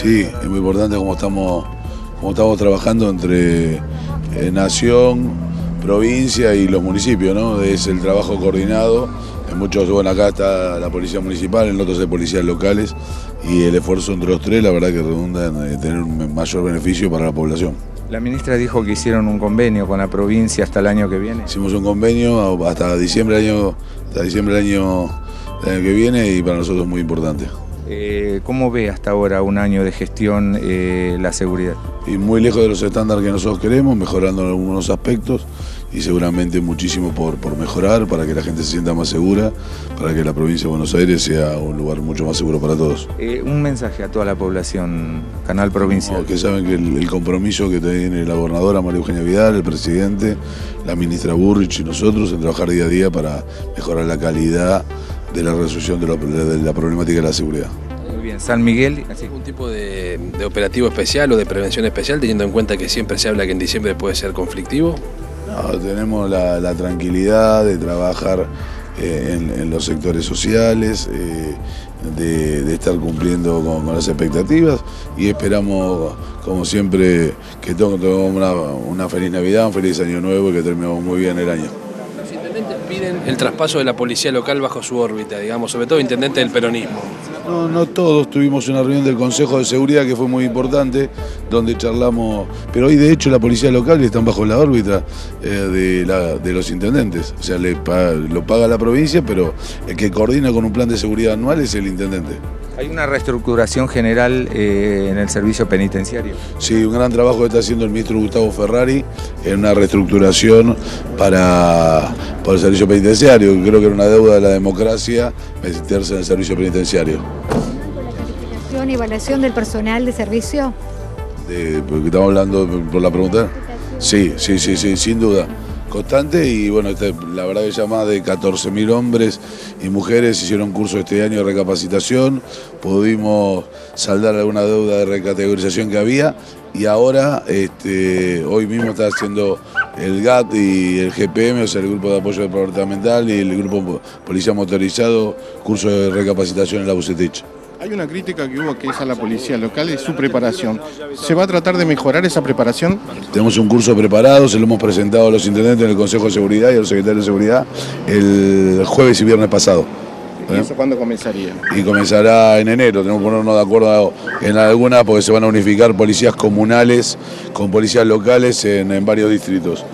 Sí, es muy importante como estamos, como estamos trabajando entre eh, nación, provincia y los municipios, ¿no? Es el trabajo coordinado. En muchos, bueno, acá está la policía municipal, en otros hay policías locales y el esfuerzo entre los tres, la verdad que redunda en eh, tener un mayor beneficio para la población. La ministra dijo que hicieron un convenio con la provincia hasta el año que viene. Hicimos un convenio hasta diciembre del año, hasta diciembre del año, del año que viene y para nosotros es muy importante. Eh, ¿Cómo ve hasta ahora un año de gestión eh, la seguridad? Y muy lejos de los estándares que nosotros queremos, mejorando en algunos aspectos y seguramente muchísimo por, por mejorar para que la gente se sienta más segura, para que la provincia de Buenos Aires sea un lugar mucho más seguro para todos. Eh, un mensaje a toda la población, Canal Provincial. No, que saben que el, el, compromiso que tiene la gobernadora María Eugenia Vidal, el presidente, la ministra Burrich y nosotros en trabajar día a día para mejorar la calidad de la resolución de la, de la problemática de la seguridad. Muy bien, San Miguel. ¿Algún tipo de, de, operativo especial o de prevención especial, teniendo en cuenta que siempre se habla que en diciembre puede ser conflictivo? No, tenemos la, la tranquilidad de trabajar eh, en, en, los sectores sociales, eh, de, de, estar cumpliendo con, con, las expectativas y esperamos, como siempre, que tengamos una, una feliz Navidad, un feliz Año Nuevo y que terminemos muy bien el año piden el traspaso de la policía local bajo su órbita, digamos, sobre todo intendente del peronismo. No, no todos, tuvimos una reunión del Consejo de Seguridad que fue muy importante, donde charlamos, pero hoy de hecho la policía local está bajo la órbita eh, de, los intendentes, o sea, lo paga la provincia, pero el que coordina con un plan de seguridad anual es el intendente. ¿Hay una reestructuración general eh, en el servicio penitenciario? Sí, un gran trabajo que está haciendo el ministro Gustavo Ferrari en una reestructuración para, para el servicio penitenciario. Creo que era una deuda de la democracia meterse en el servicio penitenciario. ¿La calificación y evaluación del personal de servicio? De, porque estamos hablando por la pregunta. Sí, sí, sí, sí, sin duda constante y bueno, este, la verdad que ya más de 14.000 hombres y mujeres hicieron curso este año de recapacitación, pudimos saldar alguna deuda de recategorización que había y ahora este, hoy mismo está haciendo el GAT y el GPM, o sea, el Grupo de Apoyo Departamental y el Grupo Policía Motorizado, curso de recapacitación en la Bucetich. Hay una crítica que hubo que es a la policía local y su preparación. ¿Se va a tratar de mejorar esa preparación? Tenemos un curso preparado, se lo hemos presentado a los intendentes en el Consejo de Seguridad y a los secretarios de Seguridad el jueves y viernes pasado. ¿Y eso cuándo comenzaría? Y comenzará en enero, tenemos que ponernos de acuerdo en alguna porque se van a unificar policías comunales con policías locales en, en varios distritos.